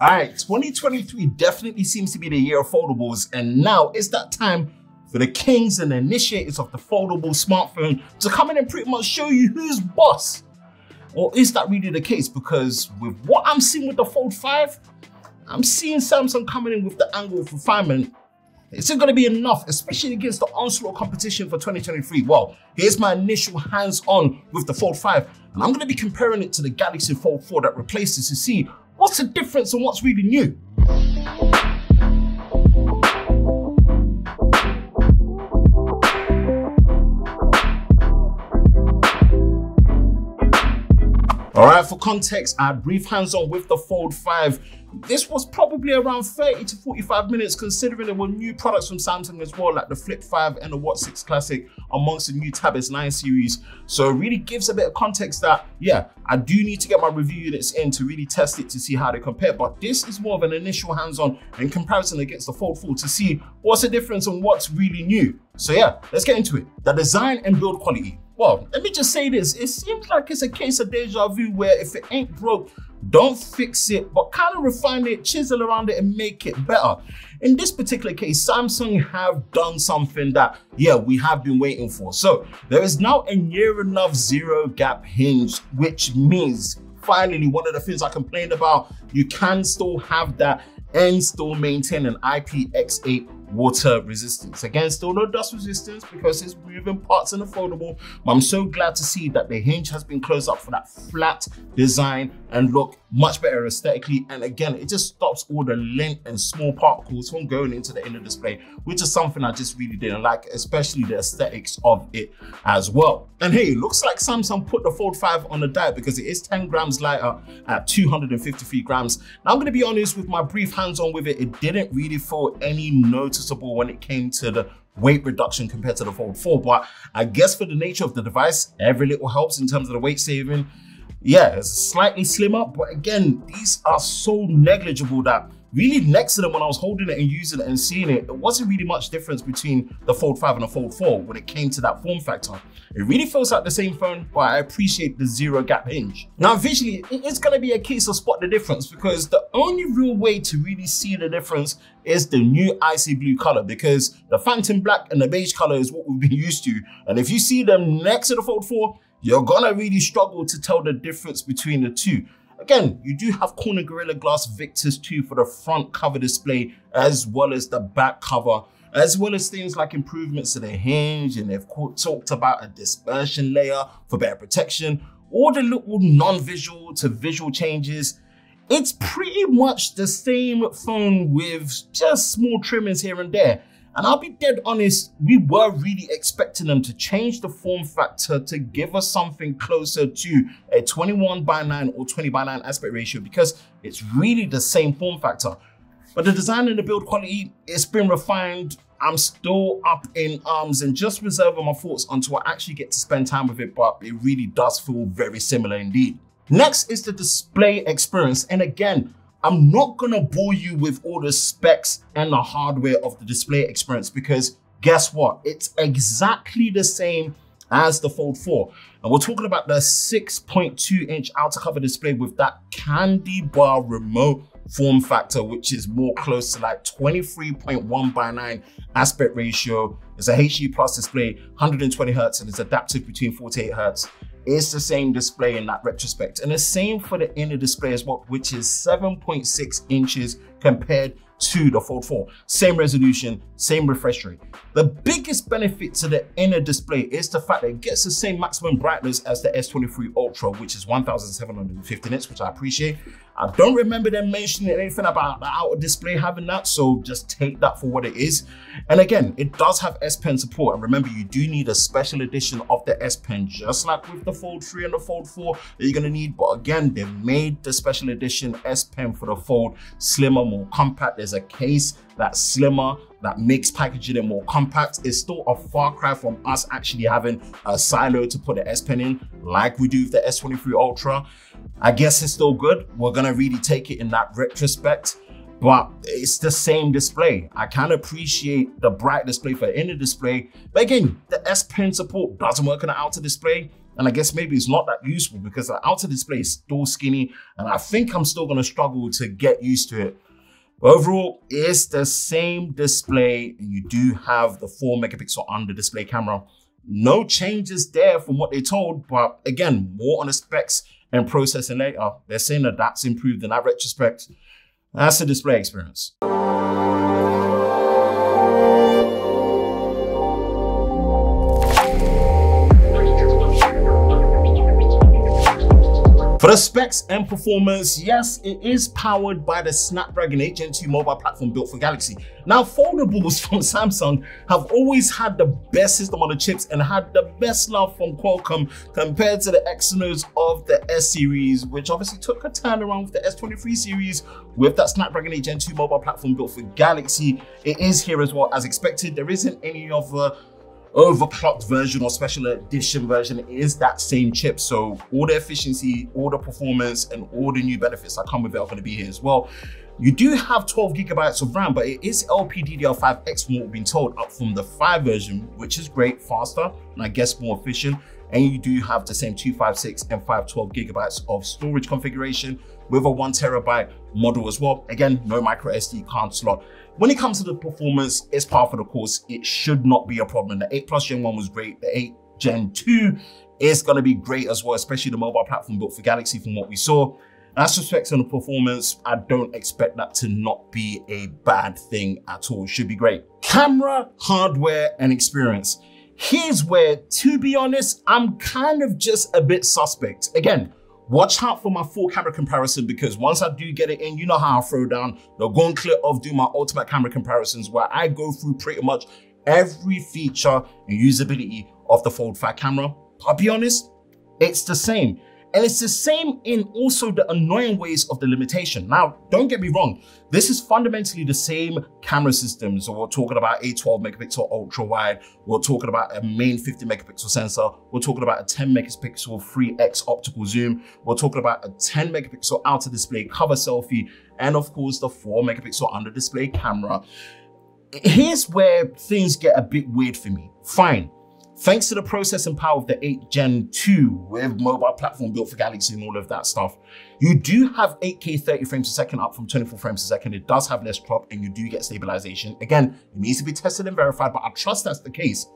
All right, 2023 definitely seems to be the year of foldables, and now it's that time for the kings and initiators of the foldable smartphone to come in and pretty much show you who's boss. Or is that really the case? Because with what I'm seeing with the Fold 5, I'm seeing Samsung coming in with the angle of refinement. Is it going to be enough, especially against the onslaught competition for 2023? Well, here's my initial hands-on with the Fold 5, and I'm going to be comparing it to the Galaxy Fold 4 that replaced it to see what's the difference and what's really new. All right, for context, I had brief hands-on with the Fold 5. This was probably around 30 to 45 minutes considering there were new products from Samsung as well, like the Flip 5 and the Watch 6 Classic amongst the new Tab S9 series. So it really gives a bit of context that, yeah, I do need to get my review units in to really test it to see how they compare. But this is more of an initial hands-on in comparison against the Fold 4 to see what's the difference and what's really new. So yeah, let's get into it. The design and build quality. Well, let me just say this. It seems like it's a case of deja vu where if it ain't broke, don't fix it, but kind of refine it, chisel around it and make it better. In this particular case, Samsung have done something that, yeah, we have been waiting for. So there is now a near enough zero gap hinge, which means finally one of the things I complained about, you can still have that and still maintain an IPX8 water resistance. Again, still no dust resistance because it's moving parts and the foldable, but I'm so glad to see that the hinge has been closed up for that flat design and look much better aesthetically. And again, it just stops all the lint and small particles from going into the inner display, which is something I just really didn't like, especially the aesthetics of it as well. And hey, it looks like Samsung put the Fold 5 on the diet because it is 10 grams lighter at 253 grams. Now I'm gonna be honest with my brief hands-on with it, it didn't really feel any noticeable when it came to the weight reduction compared to the Fold 4. But I guess for the nature of the device, every little helps in terms of the weight saving. Yeah, it's slightly slimmer, but again, these are so negligible that really next to them when I was holding it and using it and seeing it, it wasn't really much difference between the Fold 5 and the Fold 4 when it came to that form factor. It really feels like the same phone, but I appreciate the zero gap hinge. Now visually, it's gonna be a case of spot the difference because the only real way to really see the difference is the new icy blue color because the phantom black and the beige color is what we've been used to. And if you see them next to the Fold 4, you're gonna really struggle to tell the difference between the two. Again, you do have Corning Gorilla Glass Victus 2 for the front cover display as well as the back cover, as well as things like improvements to the hinge and they've talked about a dispersion layer for better protection, all the little non-visual to visual changes. It's pretty much the same phone with just small trimmings here and there. And I'll be dead honest, we were really expecting them to change the form factor to give us something closer to a 21 by 9 or 20 by 9 aspect ratio because it's really the same form factor. But the design and the build quality, it's been refined. I'm still up in arms and just reserving my thoughts until I actually get to spend time with it, but it really does feel very similar indeed. Next is the display experience. And again, I'm not gonna bore you with all the specs and the hardware of the display experience because guess what? It's exactly the same as the Fold 4. And we're talking about the 6.2 inch outer cover display with that candy bar remote form factor, which is more close to like 23.1 by 9 aspect ratio. It's a HD plus display, 120 hertz, and it's adaptive between 48 hertz. It's the same display in that retrospect. And the same for the inner display as well, which is 7.6 inches compared to the Fold 4. Same resolution, same refresh rate. The biggest benefit to the inner display is the fact that it gets the same maximum brightness as the S23 Ultra, which is 1750 nits, which I appreciate. I don't remember them mentioning anything about the outer display having that, so just take that for what it is. And again, it does have S Pen support. And remember, you do need a special edition of the S Pen, just like with the Fold 3 and the Fold 4 that you're gonna need. But again, they made the special edition S Pen for the Fold slimmer, more compact. There's a case that's slimmer, that makes packaging it more compact. It's still a far cry from us actually having a silo to put the S Pen in, like we do with the S23 Ultra. I guess it's still good. We're gonna really take it in that retrospect, but it's the same display. I can appreciate the bright display for inner display, but again, the S Pen support doesn't work on the outer display. And I guess maybe it's not that useful because the outer display is still skinny and I think I'm still gonna struggle to get used to it. Overall, it's the same display and you do have the four megapixel under display camera. No changes there from what they told, but again, more on the specs and processing later. They're saying that that's improved in that retrospect. That's the display experience. For the specs and performance, yes, it is powered by the Snapdragon 8 Gen 2 mobile platform built for Galaxy. Now, foldables from Samsung have always had the best system on the chips and had the best love from Qualcomm compared to the Exynos of the S series, which obviously took a turnaround with the S23 series with that Snapdragon 8 Gen 2 mobile platform built for Galaxy. It is here as well as expected. There isn't any other overclocked version or special edition version is that same chip. So all the efficiency, all the performance, and all the new benefits that come with it are going to be here as well. You do have 12 gigabytes of RAM, but it is LPDDR5X from what we've been told, up from the 5 version, which is great, faster, and I guess more efficient. And you do have the same 256 and 512 gigabytes of storage configuration with a one terabyte model as well. Again, no micro SD card slot. When it comes to the performance, it's par for the course. It should not be a problem. The 8 Plus Gen 1 was great. The 8 Gen 2 is going to be great as well, especially the mobile platform built for Galaxy from what we saw. As respects on the performance, I don't expect that to not be a bad thing at all. It should be great. Camera, hardware, and experience. Here's where, to be honest, I'm kind of just a bit suspect. Again, Watch out for my full camera comparison because once I do get it in, you know how I throw down the gauntlet of doing my ultimate camera comparisons where I go through pretty much every feature and usability of the Fold 5 camera. I'll be honest, it's the same. And it's the same in also the annoying ways of the limitation. Now, don't get me wrong, this is fundamentally the same camera system. So we're talking about a 12 megapixel ultra wide, we're talking about a main 50 megapixel sensor, we're talking about a 10 megapixel 3x optical zoom, we're talking about a 10 megapixel outer display cover selfie, and of course the 4 megapixel under display camera. Here's where things get a bit weird for me. Fine, Thanks to the processing power of the 8 Gen 2 with mobile platform built for Galaxy and all of that stuff, you do have 8K 30 frames a second up from 24 frames a second. It does have less crop and you do get stabilization. Again, it needs to be tested and verified, but I trust that's the case.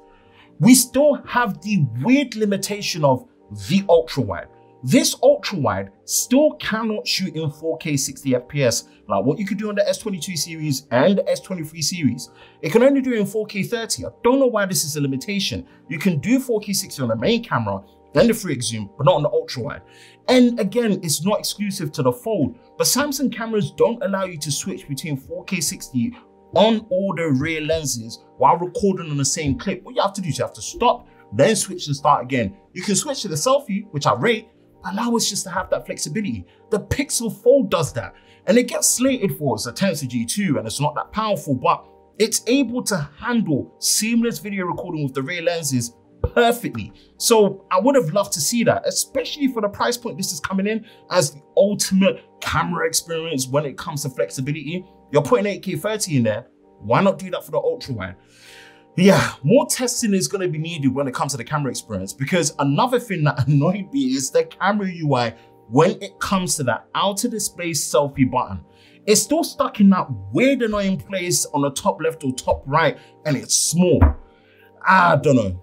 We still have the weird limitation of the ultra wide. This ultra wide still cannot shoot in 4K 60 FPS like what you could do on the S22 series and the S23 series. It can only do in 4K 30. I don't know why this is a limitation. You can do 4K 60 on the main camera and the 3x zoom, but not on the ultra wide. And again, it's not exclusive to the Fold, but Samsung cameras don't allow you to switch between 4K 60 on all the rear lenses while recording on the same clip. What you have to do is you have to stop, then switch and start again. You can switch to the selfie, which I rate, allow us just to have that flexibility. The Pixel Fold does that. And it gets slated for as a Tensor G2 and it's not that powerful, but it's able to handle seamless video recording with the rear lenses perfectly. So I would have loved to see that, especially for the price point this is coming in as the ultimate camera experience when it comes to flexibility. You're putting 8K 30 in there. Why not do that for the ultra wide? Yeah, more testing is going to be needed when it comes to the camera experience because another thing that annoyed me is the camera UI when it comes to that outer display selfie button. It's still stuck in that weird annoying place on the top left or top right and it's small. I don't know.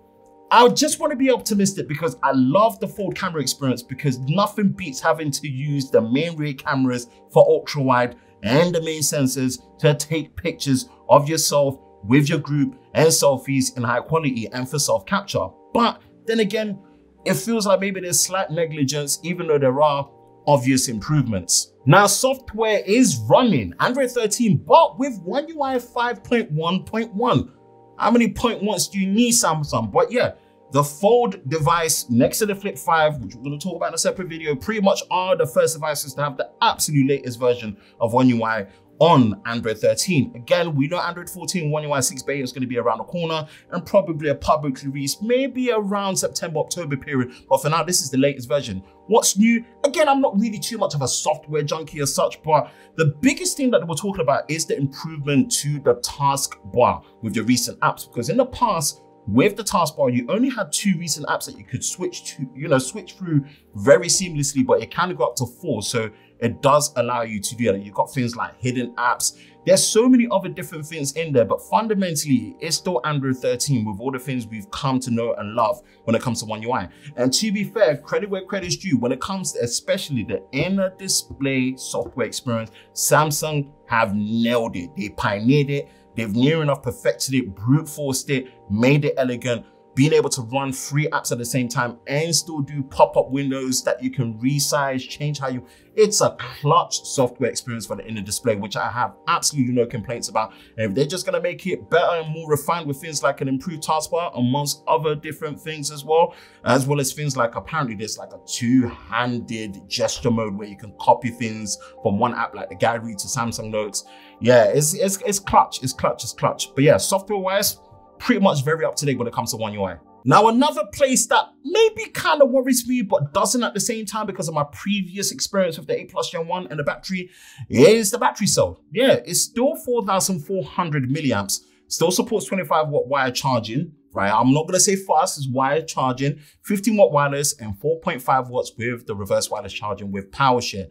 I just want to be optimistic because I love the Fold camera experience because nothing beats having to use the main rear cameras for ultra wide and the main sensors to take pictures of yourself with your group and selfies in high quality and for self capture. But then again, it feels like maybe there's slight negligence, even though there are obvious improvements. Now, software is running Android 13, but with One UI 5.1.1. How many point ones do you need, Samsung? But yeah, the Fold device next to the Flip 5, which we're going to talk about in a separate video, pretty much are the first devices to have the absolute latest version of One UI on Android 13. Again, we know Android 14 One UI 6 beta is going to be around the corner and probably a public release maybe around September, October period. But for now, this is the latest version. What's new? Again, I'm not really too much of a software junkie as such, but the biggest thing that we're talking about is the improvement to the taskbar with your recent apps. Because in the past, with the taskbar, you only had two recent apps that you could switch to, you know, switch through very seamlessly, but it can go up to four. So it does allow you to do that. You've got things like hidden apps. There's so many other different things in there, but fundamentally, it's still Android 13 with all the things we've come to know and love when it comes to One UI. And to be fair, credit where credit's due, when it comes to especially the inner display software experience, Samsung have nailed it. They pioneered it. They've near enough perfected it, brute forced it, made it elegant, being able to run three apps at the same time and still do pop-up windows that you can resize, change how you, it's a clutch software experience for the inner display, which I have absolutely no complaints about. And if they're just gonna make it better and more refined with things like an improved taskbar amongst other different things as well, as well as things like apparently there's like a two-handed gesture mode where you can copy things from one app like the gallery to Samsung Notes. Yeah, it's, it's, it's clutch, it's clutch, it's clutch. But yeah, software-wise, pretty much very up to date when it comes to One UI. Now, another place that maybe kind of worries me, but doesn't at the same time because of my previous experience with the 8 Plus Gen 1 and the battery is the battery cell. Yeah, it's still 4,400 milliamps, still supports 25 watt wire charging, right? I'm not gonna say fast, it's wire charging, 15 watt wireless and 4.5 watts with the reverse wireless charging with PowerShare.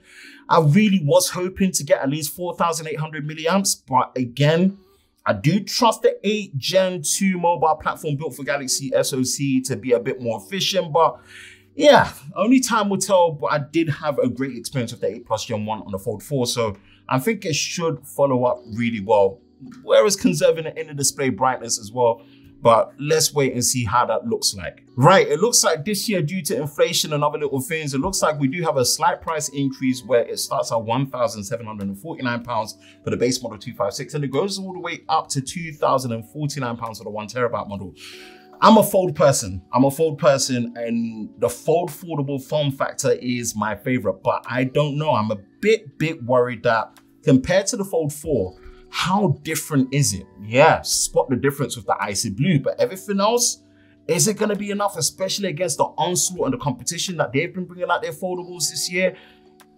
I really was hoping to get at least 4,800 milliamps, but again, I do trust the 8 Gen 2 mobile platform built for Galaxy SoC to be a bit more efficient, but yeah, only time will tell, but I did have a great experience with the 8 Plus Gen 1 on the Fold 4, so I think it should follow up really well. Whereas conserving the inner display brightness as well, but let's wait and see how that looks like. Right, it looks like this year due to inflation and other little things, it looks like we do have a slight price increase where it starts at £1,749 for the base model 256 and it goes all the way up to £2,049 for the one terabyte model. I'm a fold person. I'm a fold person and the fold foldable form factor is my favorite, but I don't know. I'm a bit, bit worried that compared to the Fold 4, how different is it? Yeah, spot the difference with the icy blue, but everything else, is it going to be enough, especially against the onslaught and the competition that they've been bringing out their foldables this year?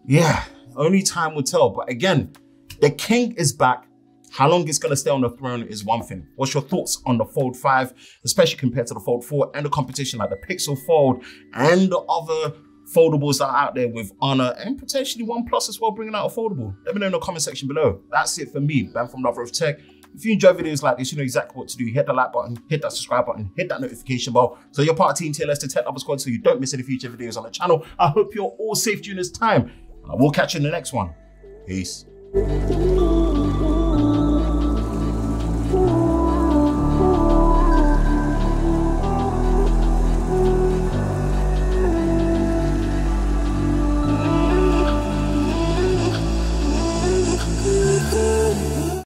Yeah, only time will tell. But again, the king is back. How long it's going to stay on the throne is one thing. What's your thoughts on the Fold 5, especially compared to the Fold 4 and the competition like the Pixel Fold and the other foldables that are out there with Honor and potentially OnePlus as well bringing out a foldable. Let me know in the comment section below. That's it for me, Ben from Lover of Tech. If you enjoy videos like this, you know exactly what to do. Hit the like button, hit that subscribe button, hit that notification bell. So you're part of Team TLS to Tech Lover Squad so you don't miss any future videos on the channel. I hope you're all safe during this time. I will catch you in the next one. Peace.